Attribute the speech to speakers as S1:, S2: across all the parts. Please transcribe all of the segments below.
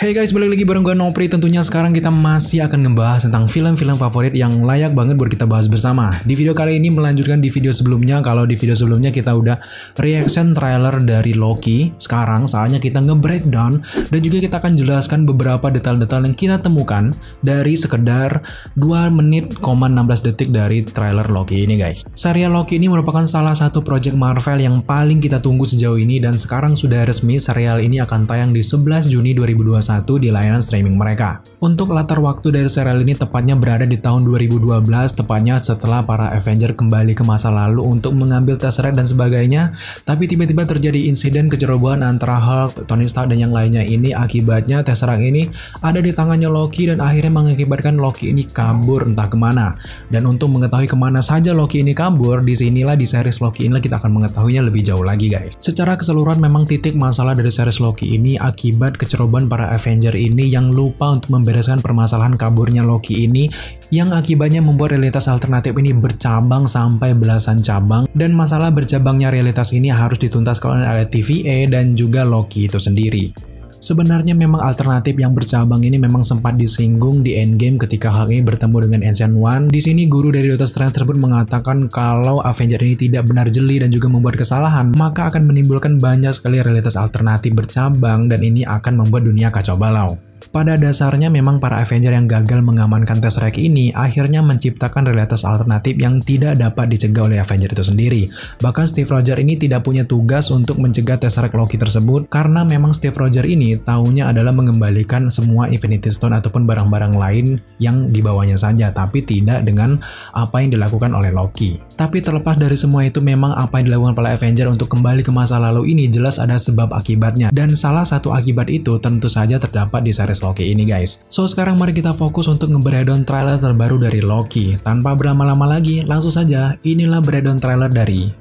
S1: Hey guys, balik lagi bareng gue Nopri. Tentunya sekarang kita masih akan ngebahas tentang film-film favorit yang layak banget buat kita bahas bersama. Di video kali ini melanjutkan di video sebelumnya. Kalau di video sebelumnya kita udah reaction trailer dari Loki. Sekarang saatnya kita nge-breakdown dan juga kita akan jelaskan beberapa detail-detail yang kita temukan dari sekedar 2 menit, 16 detik dari trailer Loki ini guys. Serial Loki ini merupakan salah satu project Marvel yang paling kita tunggu sejauh ini dan sekarang sudah resmi serial ini akan tayang di 11 Juni 2021 di layanan streaming mereka. Untuk latar waktu dari serial ini tepatnya berada di tahun 2012, tepatnya setelah para Avenger kembali ke masa lalu untuk mengambil Tesseract dan sebagainya, tapi tiba-tiba terjadi insiden kecerobohan antara Hulk, Tony Stark, dan yang lainnya ini akibatnya Tesseract ini ada di tangannya Loki dan akhirnya mengakibatkan Loki ini kabur entah ke mana. Dan untuk mengetahui ke mana saja Loki ini kabur, di sinilah di series Loki inilah kita akan mengetahuinya lebih jauh lagi guys. Secara keseluruhan memang titik masalah dari series Loki ini akibat kecerobohan para Avenger ini yang lupa untuk membereskan permasalahan kaburnya Loki ini yang akibatnya membuat realitas alternatif ini bercabang sampai belasan cabang dan masalah bercabangnya realitas ini harus dituntaskan oleh TVA dan juga Loki itu sendiri. Sebenarnya memang alternatif yang bercabang ini memang sempat disinggung di Endgame ketika hal ini bertemu dengan Ancient One. Di sini guru dari Doctor Strange tersebut mengatakan kalau Avenger ini tidak benar jeli dan juga membuat kesalahan, maka akan menimbulkan banyak sekali realitas alternatif bercabang dan ini akan membuat dunia kacau balau. Pada dasarnya memang para Avenger yang gagal mengamankan Tesseract ini akhirnya menciptakan realitas alternatif yang tidak dapat dicegah oleh Avenger itu sendiri. Bahkan Steve Rogers ini tidak punya tugas untuk mencegah Tesseract Loki tersebut karena memang Steve Rogers ini tahunya adalah mengembalikan semua Infinity Stone ataupun barang-barang lain yang dibawanya saja, tapi tidak dengan apa yang dilakukan oleh Loki. Tapi terlepas dari semua itu memang apa yang dilakukan para Avenger untuk kembali ke masa lalu ini jelas ada sebab akibatnya dan salah satu akibat itu tentu saja terdapat di series Loki ini guys. So sekarang mari kita fokus untuk nge-breakdown trailer terbaru dari Loki. Tanpa berlama-lama lagi, langsung saja inilah breakdown trailer dari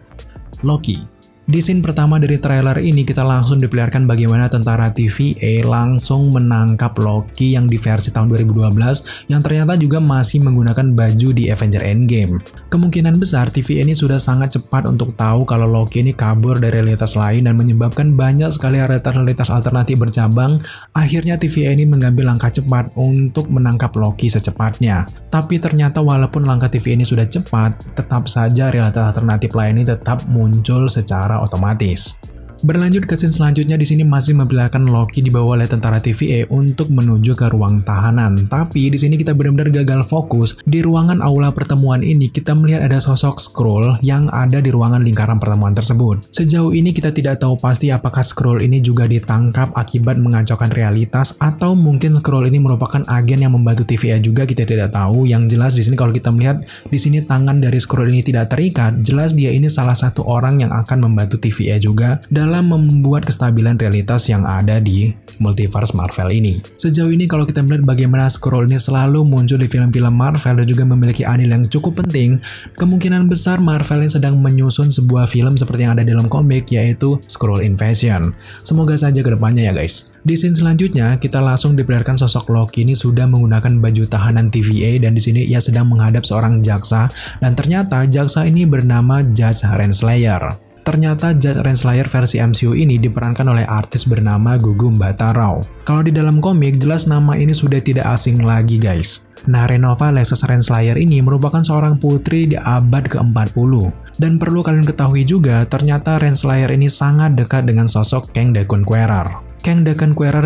S1: Loki. Di scene pertama dari trailer ini kita langsung diperlihatkan bagaimana tentara TVA langsung menangkap Loki yang di versi tahun 2012 yang ternyata juga masih menggunakan baju di Avenger Endgame. Kemungkinan besar TVA ini sudah sangat cepat untuk tahu kalau Loki ini kabur dari realitas lain dan menyebabkan banyak sekali realitas-realitas alternatif bercabang. Akhirnya TVA ini mengambil langkah cepat untuk menangkap Loki secepatnya. Tapi ternyata walaupun langkah TVA ini sudah cepat, tetap saja realitas alternatif lain ini tetap muncul secara otomatis. Berlanjut ke scene selanjutnya di sini masih memperlihatkan Loki dibawa oleh tentara TVA untuk menuju ke ruang tahanan. Tapi di sini kita benar-benar gagal fokus. Di ruangan aula pertemuan ini kita melihat ada sosok Skrull yang ada di ruangan lingkaran pertemuan tersebut. Sejauh ini kita tidak tahu pasti apakah Skrull ini juga ditangkap akibat mengacaukan realitas atau mungkin Skrull ini merupakan agen yang membantu TVA juga kita tidak tahu. Yang jelas di sini kalau kita melihat di sini tangan dari Skrull ini tidak terikat, jelas dia ini salah satu orang yang akan membantu TVA juga dalam dalam membuat kestabilan realitas yang ada di multiverse Marvel ini. Sejauh ini kalau kita melihat bagaimana Skrull ini selalu muncul di film-film Marvel dan juga memiliki andil yang cukup penting, kemungkinan besar Marvel ini sedang menyusun sebuah film seperti yang ada dalam komik yaitu Skrull Invasion. Semoga saja ke depannya ya guys. Di scene selanjutnya, kita langsung diperlihatkan sosok Loki ini sudah menggunakan baju tahanan TVA dan di sini ia sedang menghadap seorang jaksa dan ternyata jaksa ini bernama Judge Renslayer. Ternyata Judge Renslayer versi MCU ini diperankan oleh artis bernama Gugum Batarau. Kalau di dalam komik, jelas nama ini sudah tidak asing lagi guys. Nah, Renova Lexus Renslayer ini merupakan seorang putri di abad ke-40. Dan perlu kalian ketahui juga, ternyata Renslayer ini sangat dekat dengan sosok Kang the Conqueror. Kang dan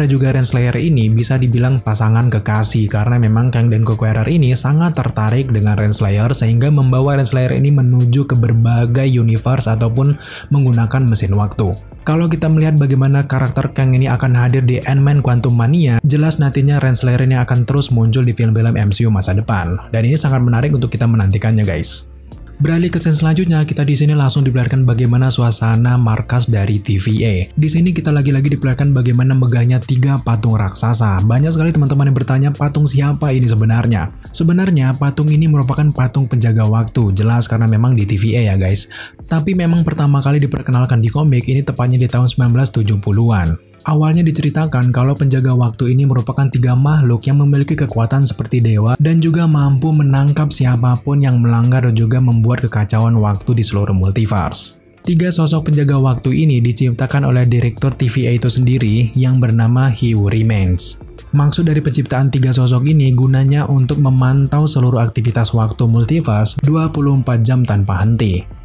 S1: juga Renslayer ini bisa dibilang pasangan kekasih karena memang Kang the Conqueror ini sangat tertarik dengan Renslayer sehingga membawa Renslayer ini menuju ke berbagai universe ataupun menggunakan mesin waktu. Kalau kita melihat bagaimana karakter Kang ini akan hadir di Ant-Man Quantum Mania, jelas nantinya Renslayer ini akan terus muncul di film-film MCU masa depan. Dan ini sangat menarik untuk kita menantikannya guys. Beralih ke scene selanjutnya, kita di sini langsung diperlihatkan bagaimana suasana markas dari TVA. Di sini kita lagi-lagi diperlihatkan bagaimana megahnya tiga patung raksasa. Banyak sekali teman-teman yang bertanya patung siapa ini sebenarnya. Sebenarnya patung ini merupakan patung penjaga waktu, jelas karena memang di TVA ya guys. Tapi memang pertama kali diperkenalkan di komik ini tepatnya di tahun 1970-an. Awalnya diceritakan kalau penjaga waktu ini merupakan tiga makhluk yang memiliki kekuatan seperti dewa dan juga mampu menangkap siapa pun yang melanggar dan juga membuat kekacauan waktu di seluruh multiverse. Tiga sosok penjaga waktu ini diciptakan oleh direktur TVA itu sendiri yang bernama Who Remains. Maksud dari penciptaan tiga sosok ini gunanya untuk memantau seluruh aktivitas waktu multiverse 24 jam tanpa henti.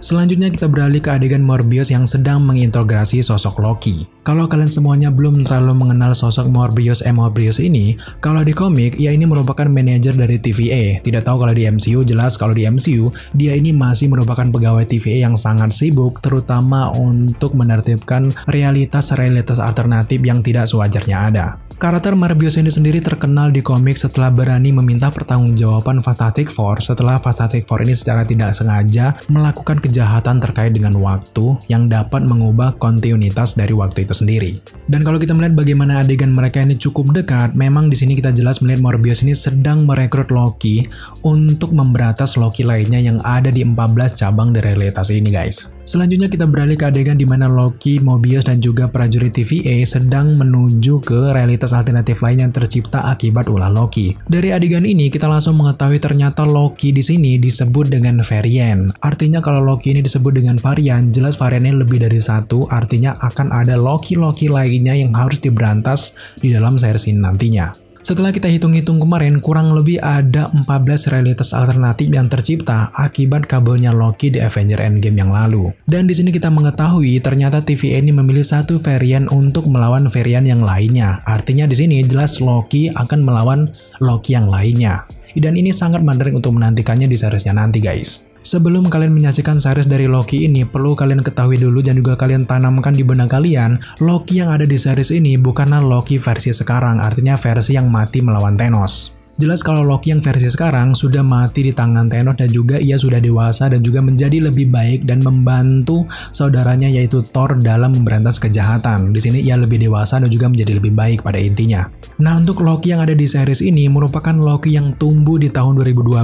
S1: Selanjutnya kita beralih ke adegan Morbius yang sedang mengintegrasi sosok Loki. Kalau kalian semuanya belum terlalu mengenal sosok Morbius M. Morbius ini, kalau di komik, ia ini merupakan manajer dari TVA. Tidak tahu kalau di MCU, jelas kalau di MCU, dia ini masih merupakan pegawai TVA yang sangat sibuk, terutama untuk menertibkan realitas-realitas alternatif yang tidak sewajarnya ada. Karakter Morbius ini sendiri terkenal di komik setelah berani meminta pertanggungjawaban Fantastic Four setelah Fantastic Four ini secara tidak sengaja melakukan kejahatan terkait dengan waktu yang dapat mengubah kontinuitas dari waktu itu sendiri. Dan kalau kita melihat bagaimana adegan mereka ini cukup dekat, memang di sini kita jelas melihat Morbius ini sedang merekrut Loki untuk memberatas Loki lainnya yang ada di 14 cabang dari realitas ini guys. Selanjutnya kita beralih ke adegan di mana Loki, Mobius, dan juga prajurit TVA sedang menuju ke realitas alternatif lain yang tercipta akibat ulah Loki. Dari adegan ini kita langsung mengetahui ternyata Loki di sini disebut dengan varian. Artinya kalau Loki ini disebut dengan varian, jelas variannya lebih dari satu, artinya akan ada Loki-Loki lainnya yang harus diberantas di dalam series ini nantinya. Setelah kita hitung-hitung kemarin, kurang lebih ada 14 realitas alternatif yang tercipta akibat kabelnya Loki di Avenger Endgame yang lalu. Dan di sini kita mengetahui ternyata TVA ini memilih satu varian untuk melawan varian yang lainnya. Artinya di sini jelas Loki akan melawan Loki yang lainnya. Dan ini sangat menarik untuk menantikannya di seriesnya nanti guys. Sebelum kalian menyaksikan series dari Loki ini, perlu kalian ketahui dulu dan juga kalian tanamkan di benak kalian, Loki yang ada di series ini bukanlah Loki versi sekarang, artinya versi yang mati melawan Thanos. Jelas kalau Loki yang versi sekarang sudah mati di tangan Thanos dan juga ia sudah dewasa dan juga menjadi lebih baik dan membantu saudaranya yaitu Thor dalam memberantas kejahatan. Di sini ia lebih dewasa dan juga menjadi lebih baik pada intinya. Nah untuk Loki yang ada di series ini merupakan Loki yang tumbuh di tahun 2012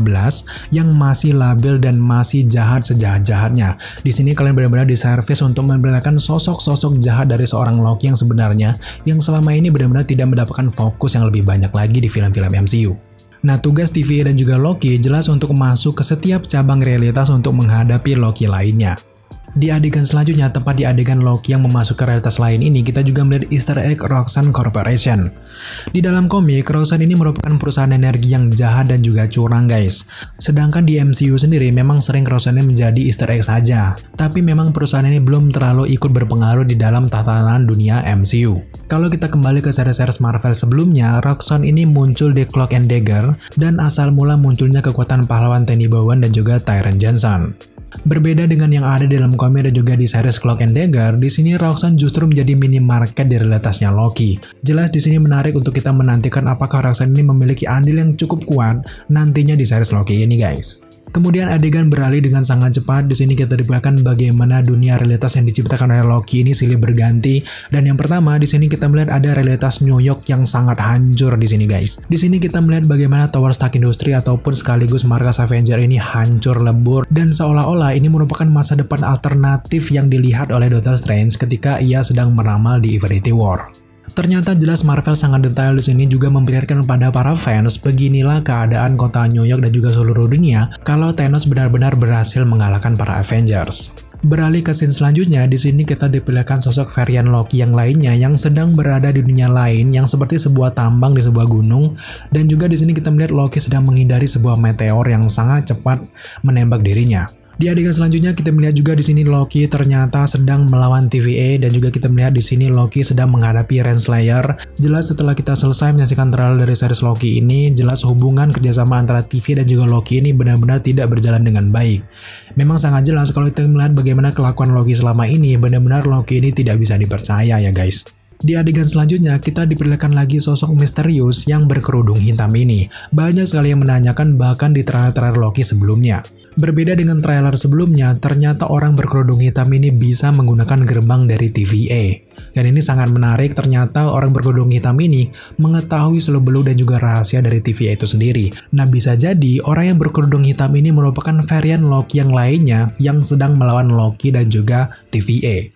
S1: yang masih labil dan masih jahat sejahat-jahatnya. Di sini kalian benar-benar diservis untuk memperlihatkan sosok-sosok jahat dari seorang Loki yang sebenarnya yang selama ini benar-benar tidak mendapatkan fokus yang lebih banyak lagi di film-film MCU. Nah, tugas TVA dan juga Loki jelas untuk masuk ke setiap cabang realitas untuk menghadapi Loki lainnya. Di adegan selanjutnya, tepat di adegan Loki yang memasuki realitas lain ini, kita juga melihat easter egg Roxanne Corporation. Di dalam komik, Roxanne ini merupakan perusahaan energi yang jahat dan juga curang guys. Sedangkan di MCU sendiri, memang sering Roxanne menjadi easter egg saja. Tapi memang perusahaan ini belum terlalu ikut berpengaruh di dalam tatanan dunia MCU. Kalau kita kembali ke series-series Marvel sebelumnya, Roxanne ini muncul di Cloak and Dagger, dan asal mula munculnya kekuatan pahlawan Tenny Bowen dan juga Tyron Johnson. Berbeda dengan yang ada dalam komik dan juga di series Cloak and Dagger, di sini Roxanne justru menjadi minimarket di realitasnya Loki. Jelas di sini menarik untuk kita menantikan apakah Roxanne ini memiliki andil yang cukup kuat nantinya di series Loki ini guys. Kemudian adegan beralih dengan sangat cepat. Di sini kita diperlihatkan bagaimana dunia realitas yang diciptakan oleh Loki ini silih berganti. Dan yang pertama, di sini kita melihat ada realitas New York yang sangat hancur di sini guys. Di sini kita melihat bagaimana Tower Stark Industry ataupun sekaligus markas Avenger ini hancur lebur dan seolah-olah ini merupakan masa depan alternatif yang dilihat oleh Doctor Strange ketika ia sedang meramal di Infinity War. Ternyata jelas Marvel sangat detail di sini juga memperlihatkan kepada para fans beginilah keadaan kota New York dan juga seluruh dunia kalau Thanos benar-benar berhasil mengalahkan para Avengers. Beralih ke scene selanjutnya, di sini kita diperlihatkan sosok varian Loki yang lainnya yang sedang berada di dunia lain yang seperti sebuah tambang di sebuah gunung dan juga di sini kita melihat Loki sedang menghindari sebuah meteor yang sangat cepat menembak dirinya. Di adegan selanjutnya kita melihat juga di sini Loki ternyata sedang melawan TVA dan juga kita melihat di sini Loki sedang menghadapi Renslayer. Jelas setelah kita selesai menyaksikan trailer dari series Loki ini, jelas hubungan kerjasama antara TV dan juga Loki ini benar-benar tidak berjalan dengan baik. Memang sangat jelas kalau kita melihat bagaimana kelakuan Loki selama ini, benar-benar Loki ini tidak bisa dipercaya ya guys. Di adegan selanjutnya, kita diperlihatkan lagi sosok misterius yang berkerudung hitam ini. Banyak sekali yang menanyakan bahkan di trailer-trailer Loki sebelumnya. Berbeda dengan trailer sebelumnya, ternyata orang berkerudung hitam ini bisa menggunakan gerbang dari TVA. Dan ini sangat menarik, ternyata orang berkerudung hitam ini mengetahui seluk-beluk dan juga rahasia dari TVA itu sendiri. Nah bisa jadi orang yang berkerudung hitam ini merupakan varian Loki yang lainnya yang sedang melawan Loki dan juga TVA.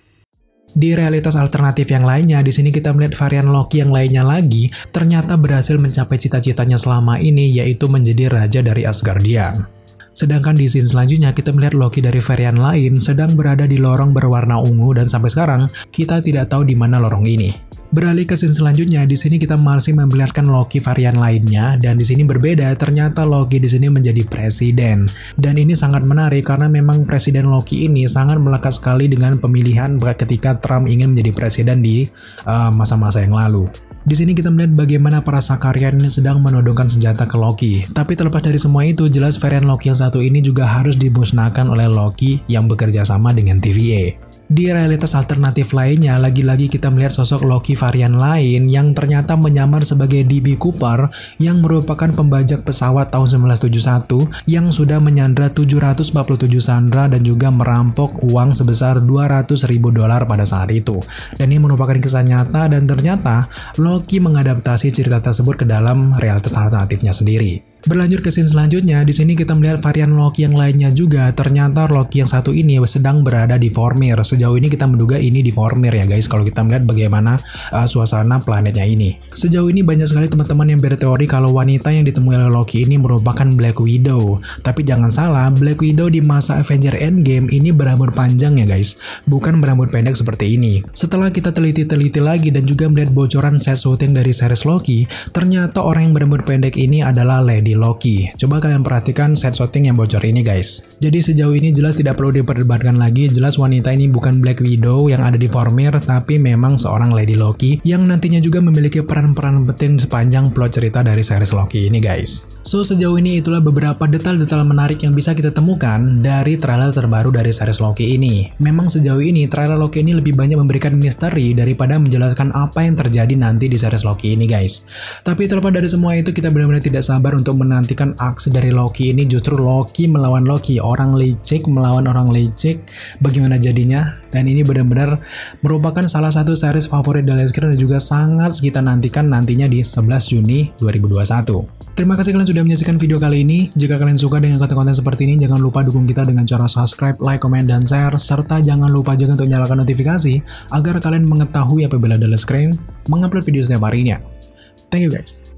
S1: Di realitas alternatif yang lainnya, di sini kita melihat varian Loki yang lainnya lagi ternyata berhasil mencapai cita-citanya selama ini yaitu menjadi raja dari Asgardian. Sedangkan di scene selanjutnya kita melihat Loki dari varian lain sedang berada di lorong berwarna ungu dan sampai sekarang kita tidak tahu di mana lorong ini. Beralih ke scene selanjutnya, di sini kita masih memperlihatkan Loki varian lainnya dan di sini berbeda, ternyata Loki di sini menjadi presiden. Dan ini sangat menarik karena memang presiden Loki ini sangat melekat sekali dengan pemilihan ketika Trump ingin menjadi presiden di uh, masa-masa uh, yang lalu. Di sini kita melihat bagaimana para Sakarian ini sedang menodongkan senjata ke Loki. Tapi terlepas dari semua itu, jelas varian Loki yang satu ini juga harus dimusnahkan oleh Loki yang bekerja sama dengan TVA. Di realitas alternatif lainnya, lagi-lagi kita melihat sosok Loki varian lain yang ternyata menyamar sebagai DB Cooper yang merupakan pembajak pesawat tahun 1971 yang sudah menyandra 747 sandra dan juga merampok uang sebesar 200 ribu dolar pada saat itu. Dan ini merupakan kisah nyata dan ternyata Loki mengadaptasi cerita tersebut ke dalam realitas alternatifnya sendiri. Berlanjut ke scene selanjutnya, di sini kita melihat varian Loki yang lainnya juga. Ternyata Loki yang satu ini sedang berada di Vormir. Sejauh ini kita menduga ini di Vormir ya guys, kalau kita melihat bagaimana uh, suasana planetnya ini. Sejauh ini banyak sekali teman-teman yang berteori kalau wanita yang ditemui oleh Loki ini merupakan Black Widow. Tapi jangan salah, Black Widow di masa Avenger Endgame ini berambut panjang ya guys, bukan berambut pendek seperti ini. Setelah kita teliti-teliti lagi dan juga melihat bocoran set shooting dari series Loki, ternyata orang yang berambut pendek ini adalah Lady di Loki. Coba kalian perhatikan set shooting yang bocor ini guys. Jadi sejauh ini jelas tidak perlu diperdebatkan lagi, jelas wanita ini bukan Black Widow yang ada di Vormir, tapi memang seorang Lady Loki yang nantinya juga memiliki peran-peran penting sepanjang plot cerita dari series Loki ini guys. So sejauh ini itulah beberapa detail-detail menarik yang bisa kita temukan dari trailer terbaru dari series Loki ini. Memang sejauh ini trailer Loki ini lebih banyak memberikan misteri daripada menjelaskan apa yang terjadi nanti di series Loki ini guys. Tapi terlepas dari semua itu kita benar-benar tidak sabar untuk menantikan aksi dari Loki ini justru Loki melawan Loki, orang licik melawan orang licik, bagaimana jadinya? Dan ini benar-benar merupakan salah satu series favorit dari Screen dan juga sangat kita nantikan nantinya di 11 Juni 2021. Terima kasih kalian sudah menyaksikan video kali ini. Jika kalian suka dengan konten-konten seperti ini, jangan lupa dukung kita dengan cara subscribe, like, comment, dan share. Serta jangan lupa juga untuk nyalakan notifikasi agar kalian mengetahui apabila The Screen mengupload video setiap harinya. Thank you guys.